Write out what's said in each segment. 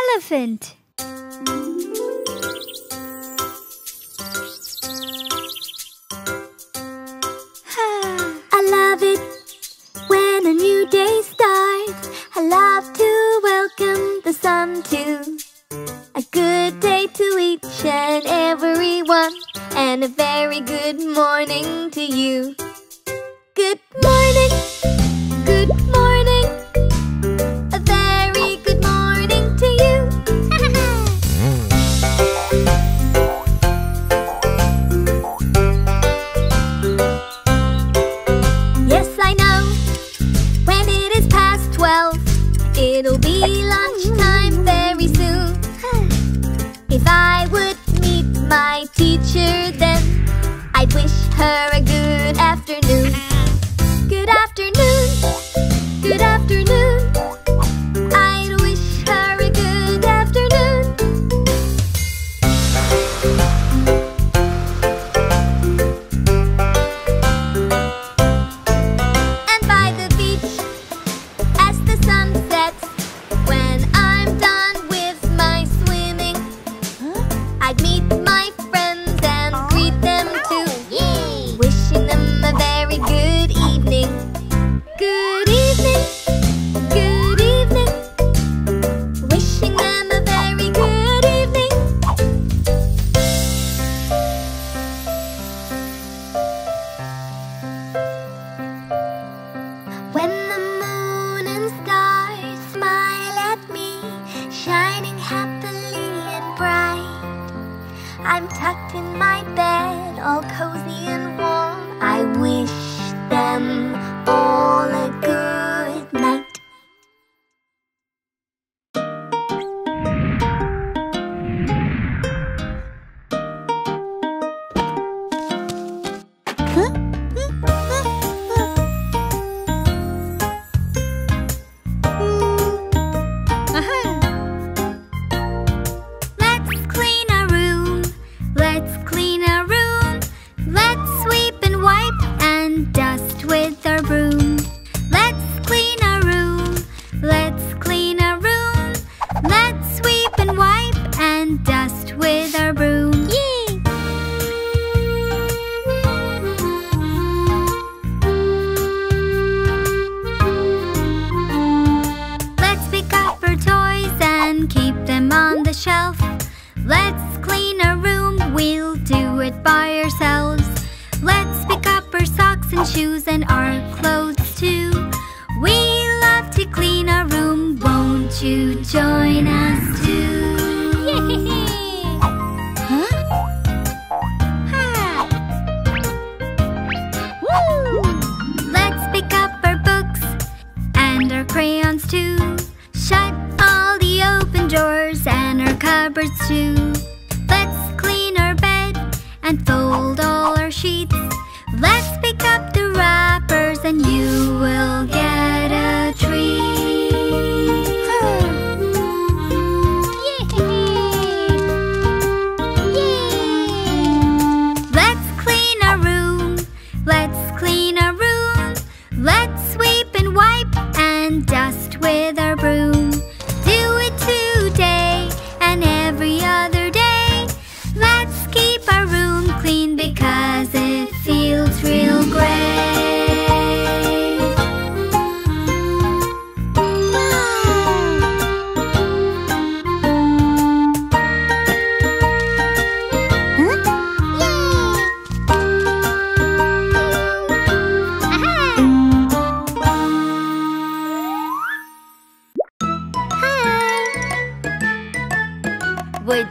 elephant. I love it when a new day starts. I love to welcome the sun too.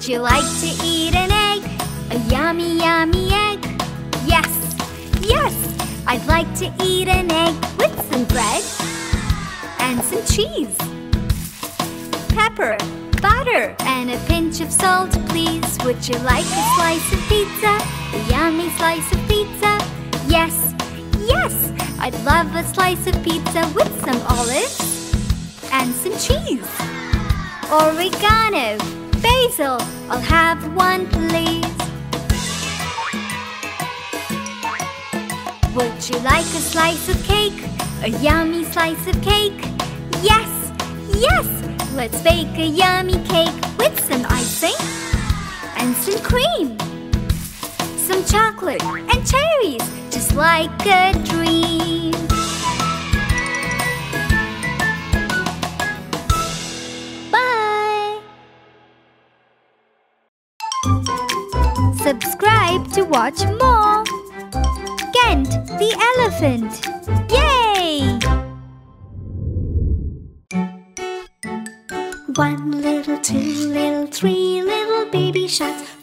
you like to eat an egg? A yummy, yummy egg? Yes, yes, I'd like to eat an egg with some bread and some cheese. Pepper, butter, and a pinch of salt, please. Would you like a slice of pizza? A yummy slice of pizza? Yes, yes, I'd love a slice of pizza with some olives and some cheese. Oregano Basil, I'll have one please. Would you like a slice of cake? A yummy slice of cake? Yes, yes! Let's bake a yummy cake with some icing and some cream. Some chocolate and cherries, just like a dream. watch more. Kent the elephant. Yay! One little, two little, three little baby shots.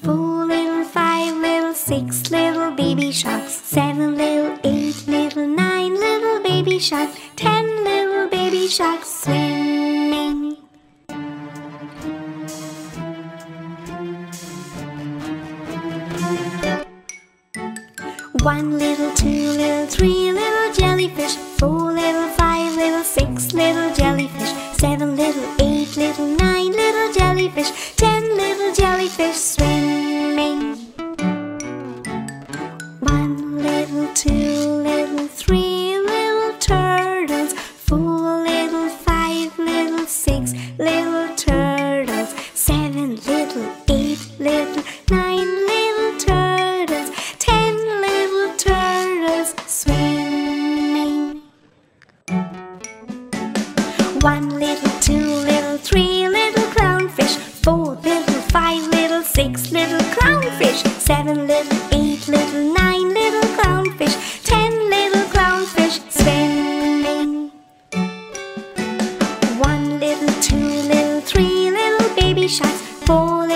福利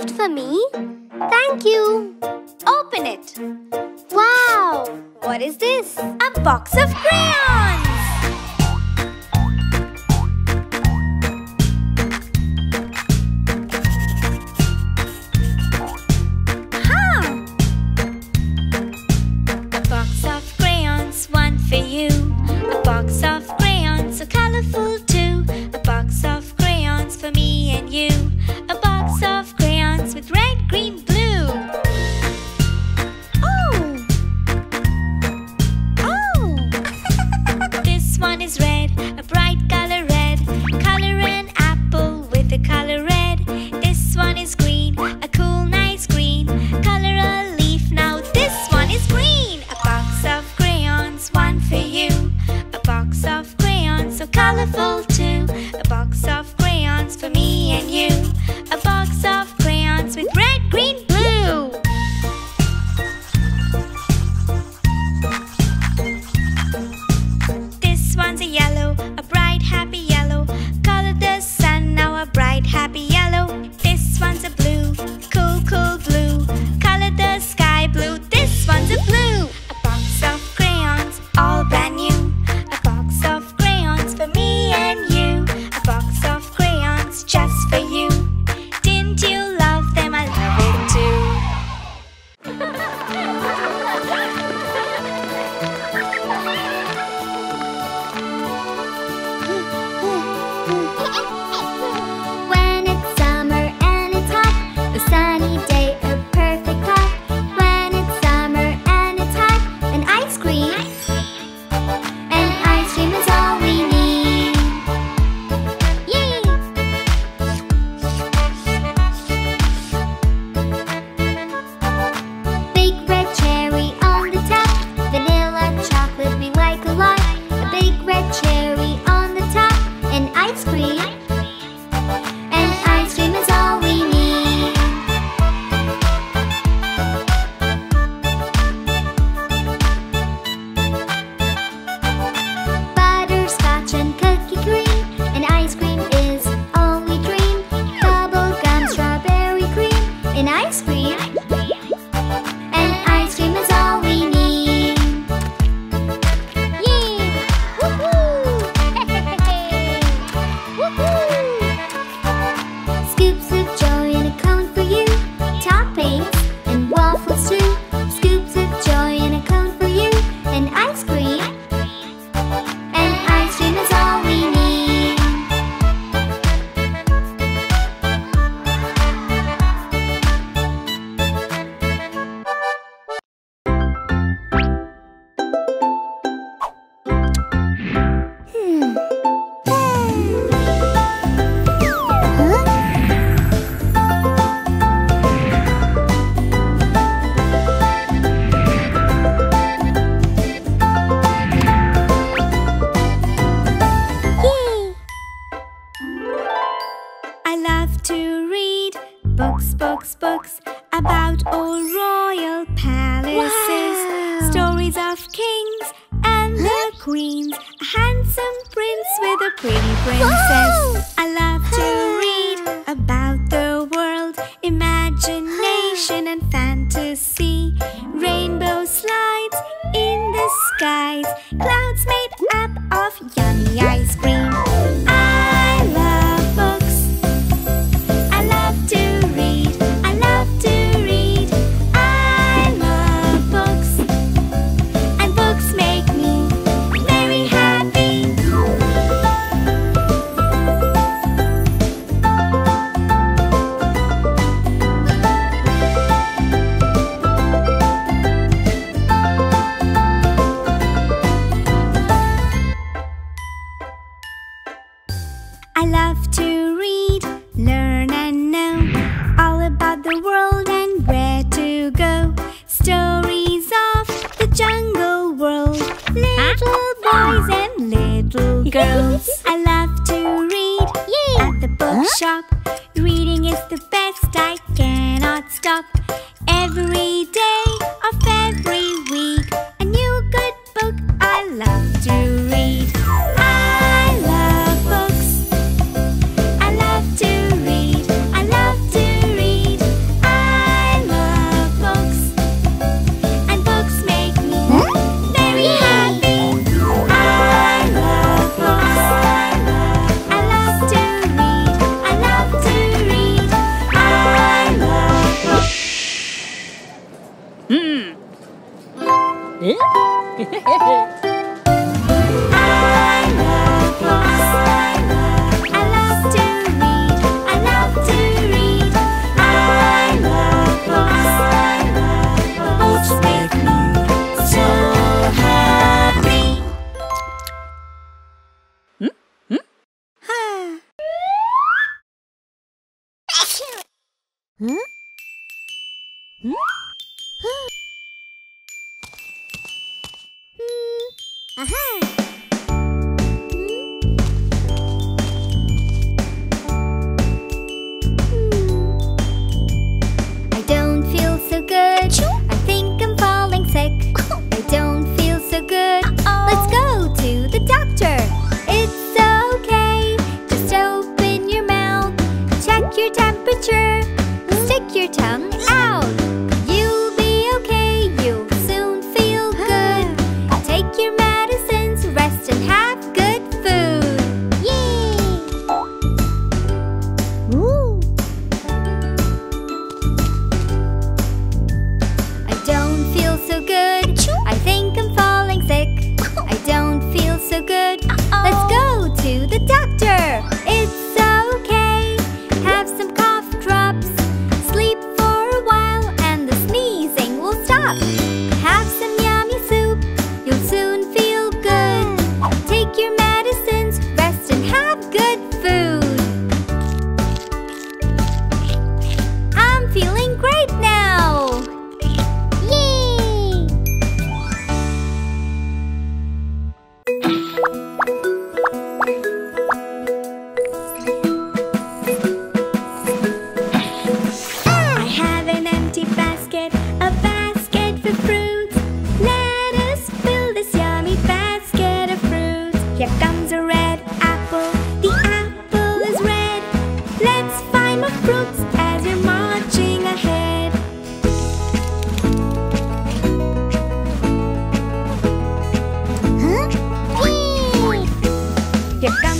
gift for me? Thank you. Open it. Wow! What is this? A box of crayons! so colorful too. A box of crayons for me and you. a handsome prince with a pretty princess. Whoa! I love to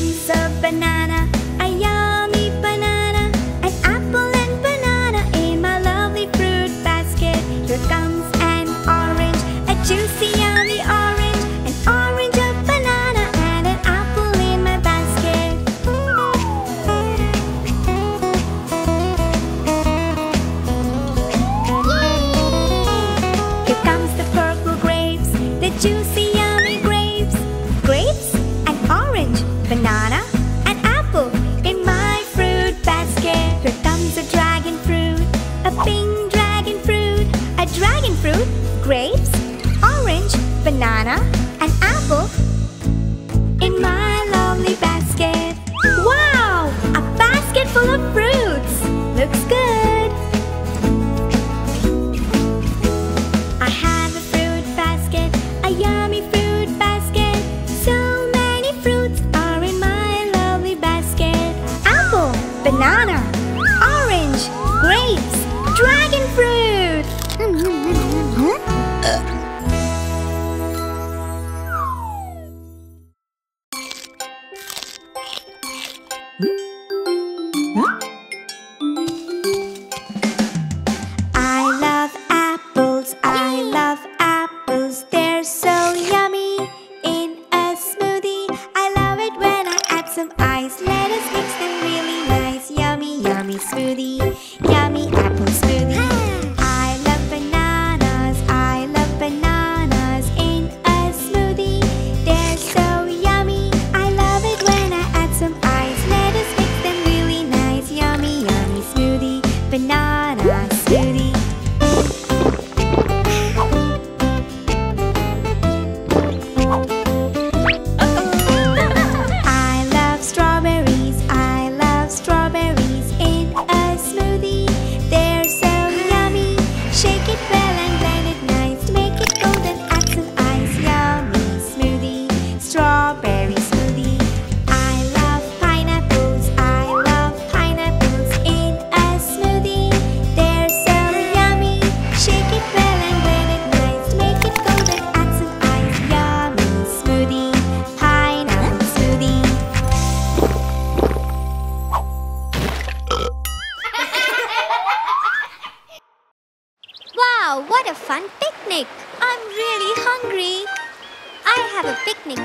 piece of banana. I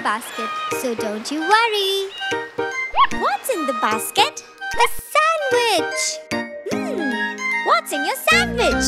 basket, so don't you worry. What's in the basket? A sandwich! Hmm, what's in your sandwich?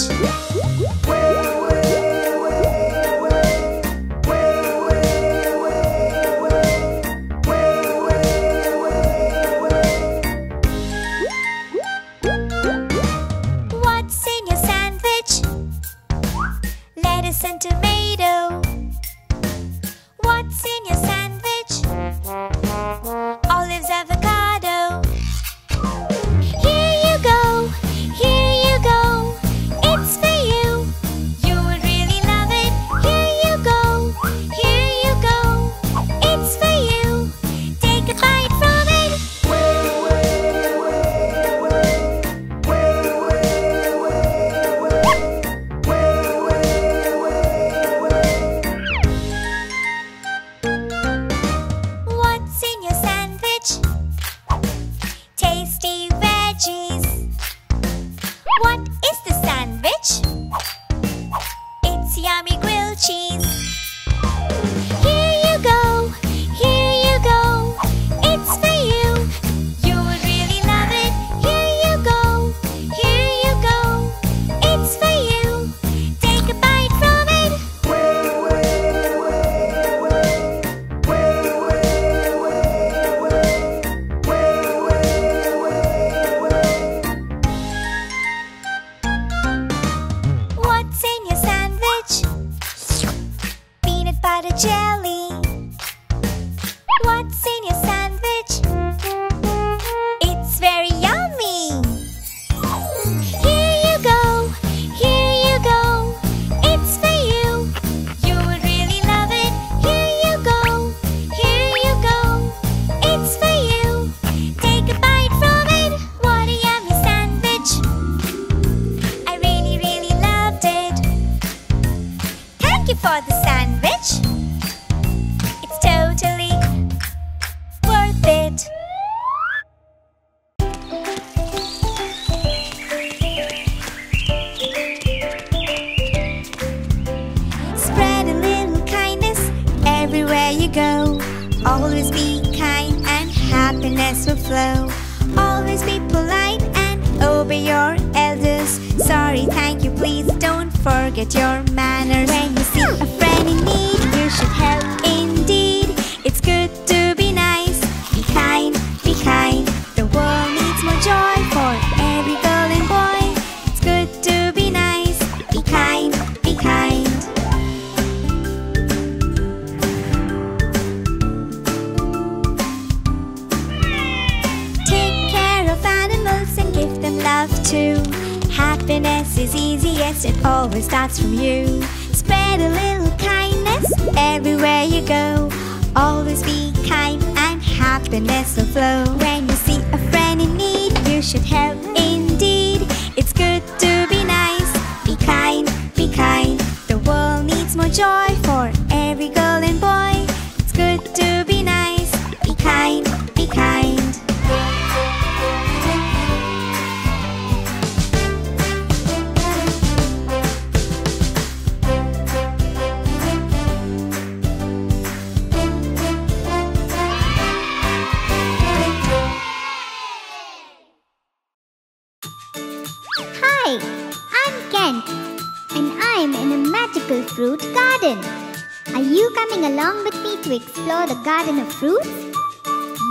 garden of fruits?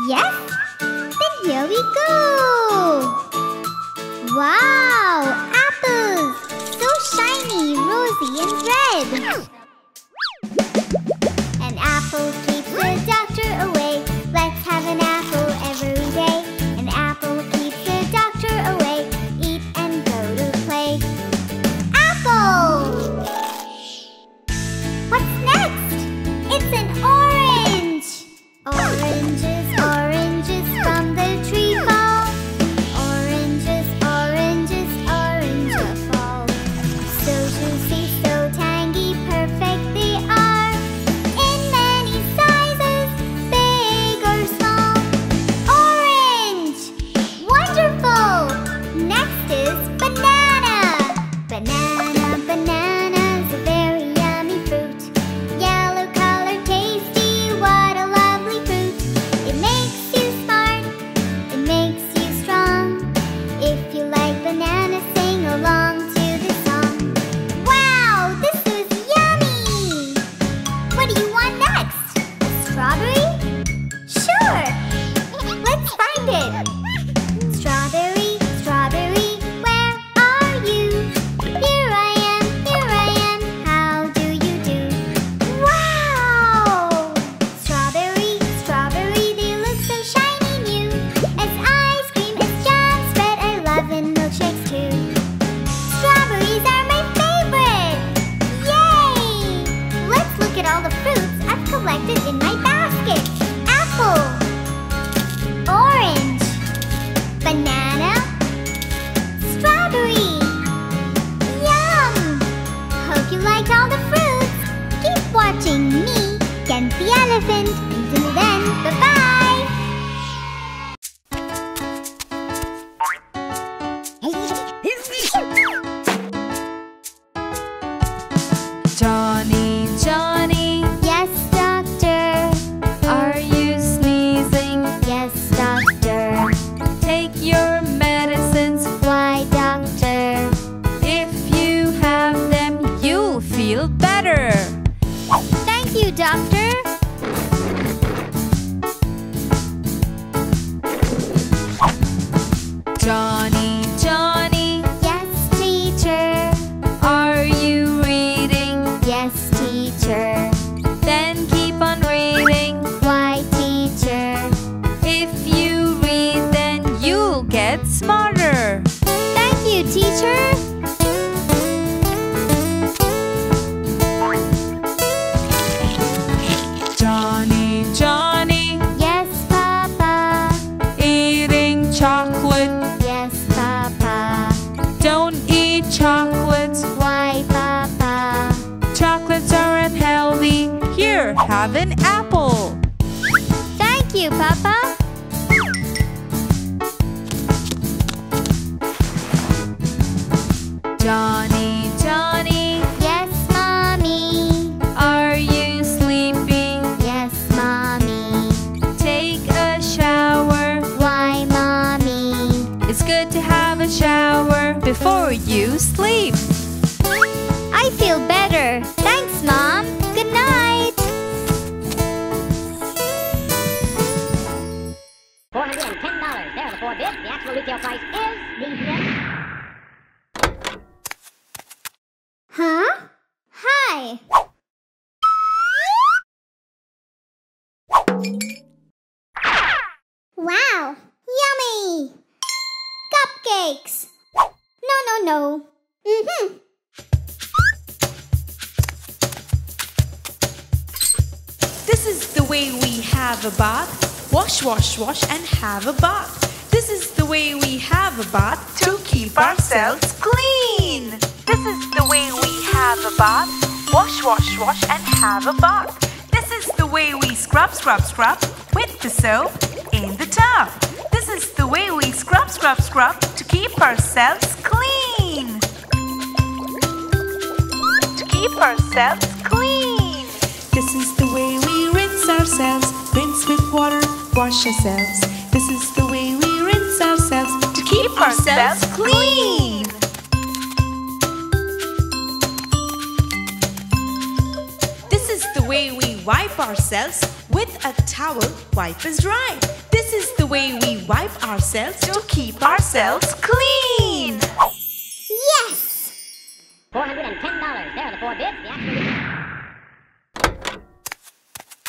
Yes? Then here we go! Wow! Apples! So shiny, rosy and red! An apple Mm-hmm. This is the way we have a bath. Wash, wash, wash, and have a bath. This is the way we have a bath to keep ourselves clean. This is the way we have a bath. Wash, wash, wash, and have a bath. This is the way we scrub, scrub, scrub with the soap in the tub. This is the way we scrub, scrub, scrub to keep ourselves keep ourselves clean. This is the way we rinse ourselves. Rinse with water, wash ourselves. This is the way we rinse ourselves to keep ourselves clean. This is the way we wipe ourselves with a towel, wipe is dry. This is the way we wipe ourselves to keep ourselves clean. $410. There are the four bids. The actual retail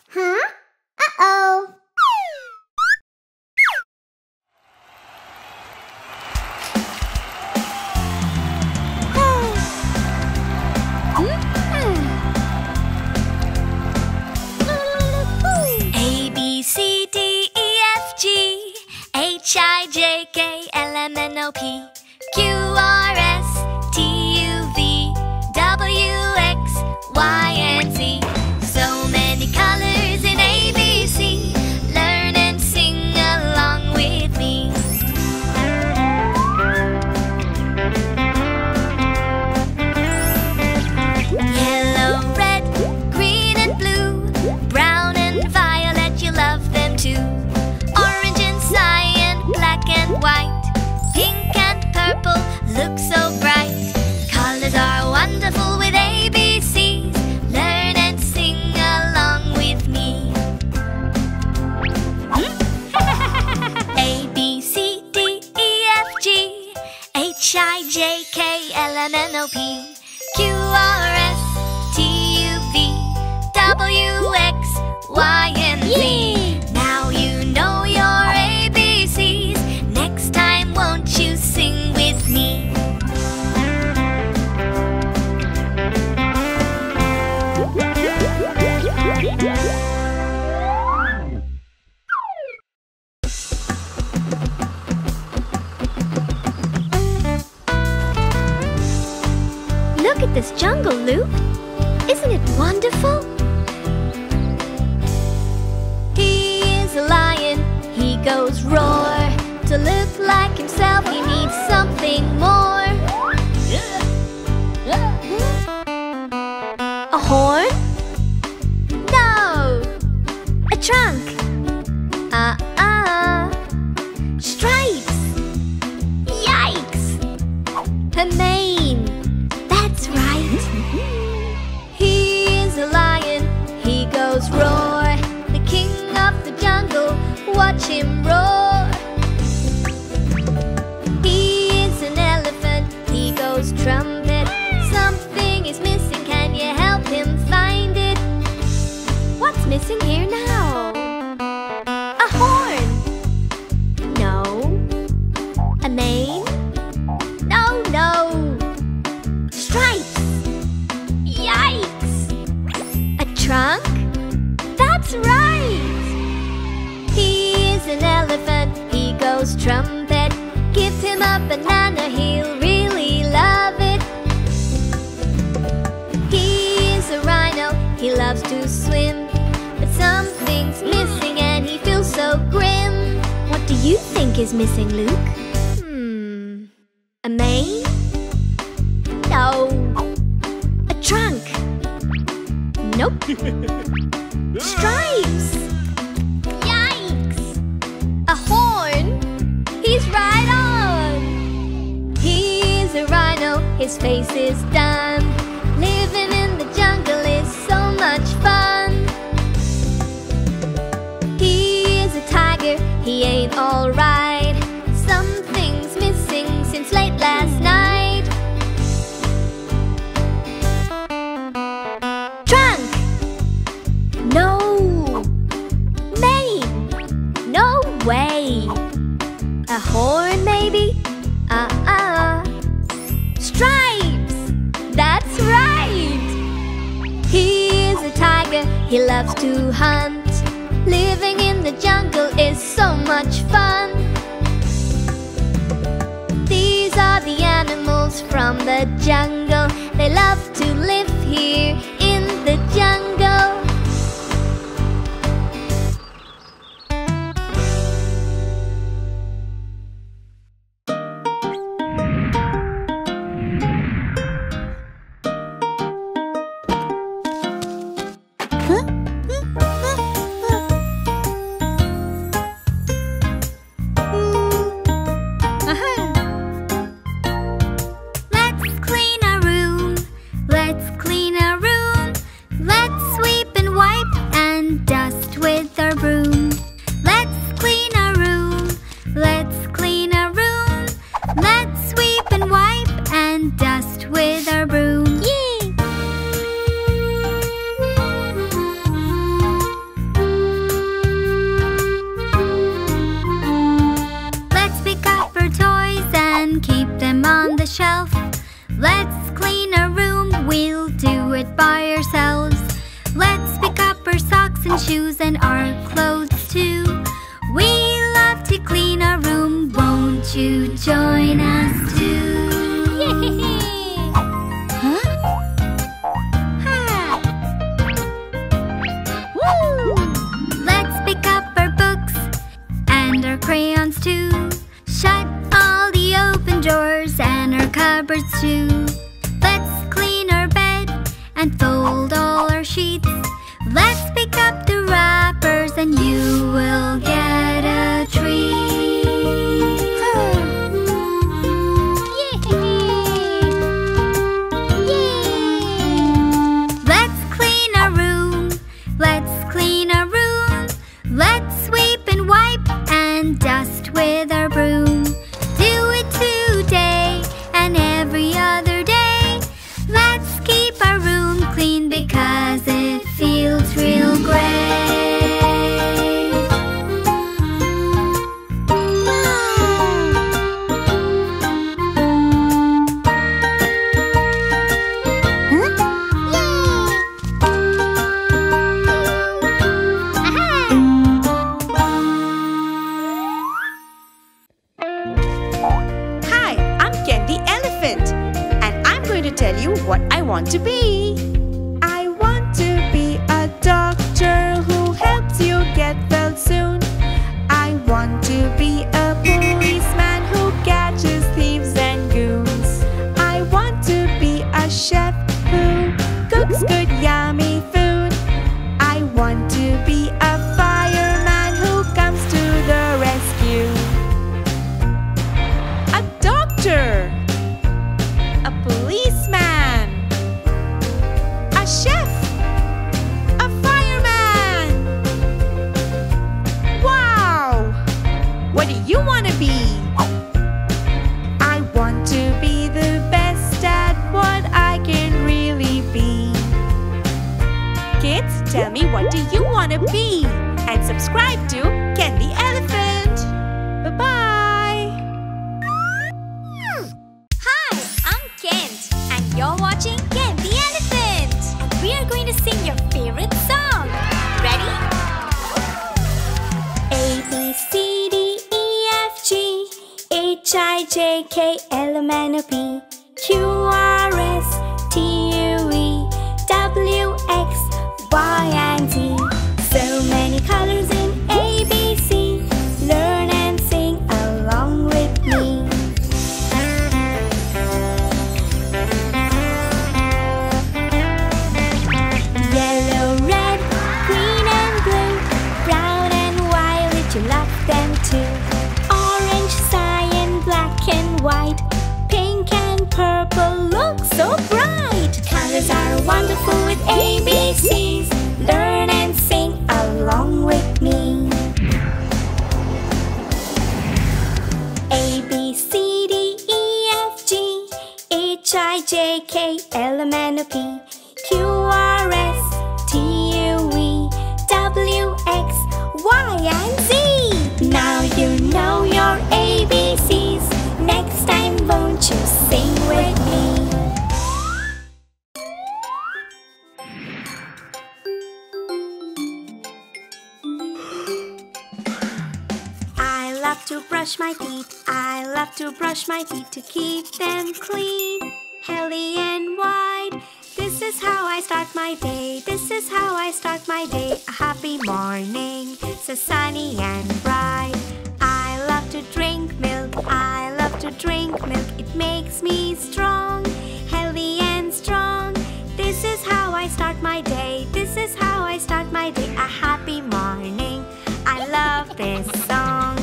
Huh? Uh-oh. A B C D E F G H I J K L M N O P this jungle, Luke. Isn't it wonderful? He is a lion. He goes roar. To look like himself, he needs something more. He loves to swim, but something's missing and he feels so grim. What do you think is missing, Luke? Hmm. A mane? No. A trunk? Nope. Stripes? Yikes! A horn? He's right on! He's a rhino, his face is done much fun He is a tiger, he ain't alright Something's missing since late last night Trunk! No! Mane! No way! A horn maybe? Uh-uh He loves to hunt. Living in the jungle is so much fun. These are the animals from the jungle. They love to live here in the jungle. my. I love to brush my teeth to keep them clean, healthy and wide. This is how I start my day. This is how I start my day. A happy morning, so sunny and bright. I love to drink milk. I love to drink milk. It makes me strong, healthy and strong. This is how I start my day. This is how I start my day. A happy morning. I love this song.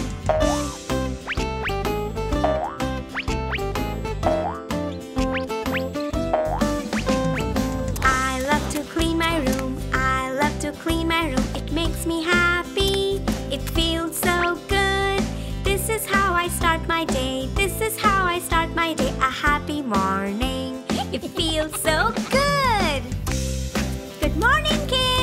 me happy. It feels so good. This is how I start my day. This is how I start my day. A happy morning. It feels so good. Good morning, kids.